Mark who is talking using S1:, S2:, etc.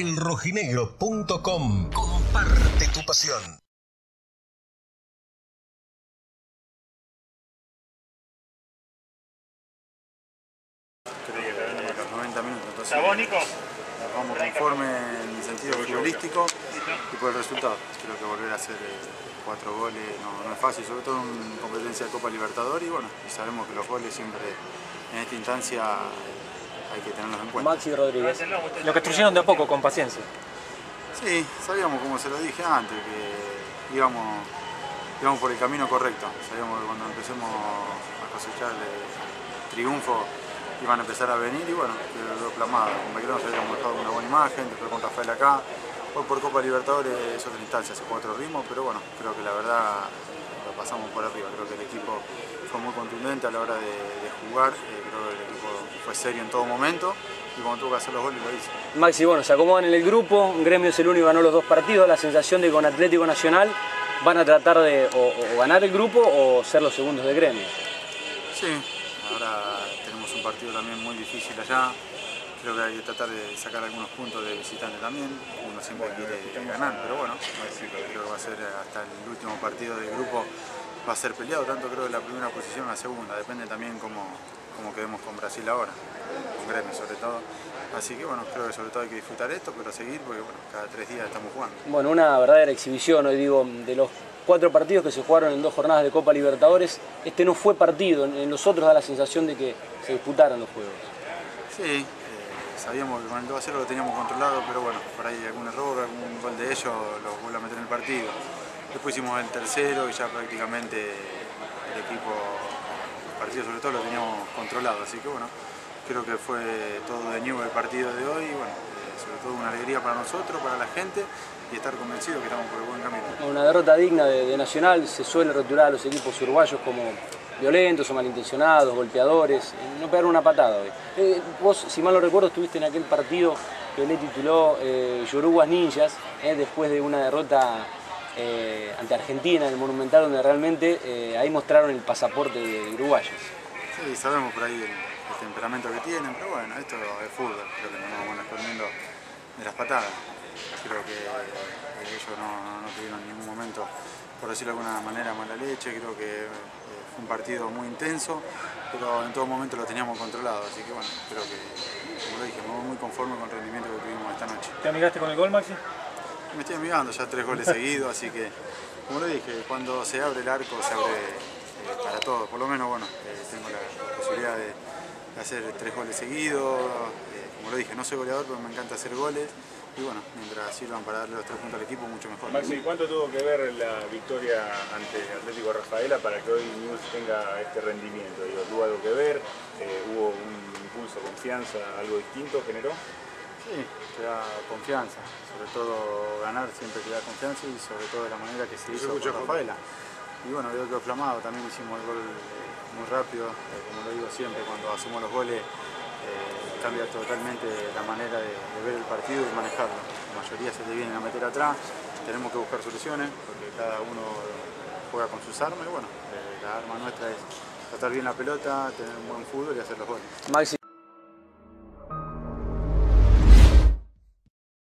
S1: elrojinegro.com. Comparte tu pasión.
S2: Creo que los 90 minutos. Entonces,
S3: ¿Sabónico?
S2: nos vamos conforme en el sentido futbolístico y por el resultado. Creo que volver a hacer eh, cuatro goles no, no es fácil, sobre todo en competencia de Copa Libertadores y bueno, y sabemos que los goles siempre en esta instancia hay que tenerlos en cuenta.
S4: Maxi Rodríguez.
S5: Lo que construyeron de a poco, con paciencia.
S2: Sí, sabíamos, como se lo dije antes, que íbamos, íbamos por el camino correcto. Sabíamos que cuando empecemos a cosechar el triunfo iban a empezar a venir y bueno, quedó plasmado. Con Belgrano ya habíamos dejado una buena imagen, después con Rafael acá. Hoy por Copa Libertadores es otra instancia, hace cuatro ritmos, pero bueno, creo que la verdad lo pasamos por arriba. Creo que el equipo fue muy contundente a la hora de, de jugar, eh, creo que el equipo fue serio en todo momento y cuando tuvo que hacer los goles lo hizo.
S4: Maxi, bueno, se acomodan en el grupo, Gremio es el único que ganó los dos partidos, la sensación de que con Atlético Nacional van a tratar de o, o ganar el grupo o ser los segundos de Gremio.
S2: Sí, ahora tenemos un partido también muy difícil allá. Creo que hay que tratar de sacar algunos puntos de visitante también. Uno siempre quiere ganar, pero bueno, creo que va a ser hasta el último partido del grupo. Va a ser peleado, tanto creo de la primera posición a la segunda. Depende también cómo, cómo quedemos con Brasil ahora, con Gremio sobre todo. Así que bueno, creo que sobre todo hay que disfrutar esto, pero seguir porque bueno, cada tres días estamos jugando.
S4: Bueno, una verdadera exhibición, hoy digo, de los cuatro partidos que se jugaron en dos jornadas de Copa Libertadores, este no fue partido, en los otros da la sensación de que se disputaron los juegos.
S2: Sí, eh, sabíamos que con el 2 a 0 lo teníamos controlado, pero bueno, por ahí algún error, algún gol de ellos los vuelve a meter en el partido. Después hicimos el tercero y ya prácticamente el equipo, el partido sobre todo lo teníamos controlado, así que bueno, creo que fue todo de nuevo el partido de hoy y bueno, eh, sobre todo una alegría para nosotros, para la gente y estar convencidos que estamos por el buen camino.
S4: Una derrota digna de, de Nacional, se suele rotular a los equipos uruguayos como violentos o malintencionados, golpeadores, no pegaron una patada hoy. Eh, vos, si mal no recuerdo, estuviste en aquel partido que le tituló eh, Yoruguas Ninjas, eh, después de una derrota eh, ante Argentina en el Monumental, donde realmente eh, ahí mostraron el pasaporte de uruguayos.
S2: Sí, sabemos por ahí el, temperamento que tienen, pero bueno, esto es fútbol, creo que no nos vamos escondiendo de las patadas. Creo que eh, ellos no, no en ningún momento, por decirlo de alguna manera, mala leche, creo que eh, fue un partido muy intenso, pero en todo momento lo teníamos controlado, así que bueno, creo que, como lo dije, me voy muy conforme con el rendimiento que tuvimos esta noche.
S5: ¿Te amigaste con el gol, Maxi?
S2: Me estoy amigando ya tres goles seguidos, así que, como lo dije, cuando se abre el arco se abre eh, para todos. Por lo menos, bueno, eh, tengo la posibilidad de, de hacer tres goles seguidos. Eh, como lo dije, no soy goleador, pero me encanta hacer goles. Y bueno, mientras sirvan para darle los tres puntos al equipo, mucho mejor.
S3: Maxi, ¿cuánto tuvo que ver la victoria ante Atlético Rafaela para que hoy News tenga este rendimiento? Digo, ¿Tuvo algo que ver? Eh, ¿Hubo un impulso, confianza, algo distinto generó?
S2: Sí, te da confianza. Sobre todo ganar siempre te da confianza y sobre todo de la manera que se hizo con Rafaela. Y bueno, veo que Flamado también hicimos el gol eh, muy rápido, eh, como lo digo siempre, cuando hacemos los goles cambia totalmente la manera de, ver el partido y manejarlo. La mayoría se te vienen a meter atrás, tenemos que buscar soluciones porque cada uno juega con sus armas y bueno, eh, la arma nuestra es tratar bien la pelota, tener un buen fútbol y hacer los goles.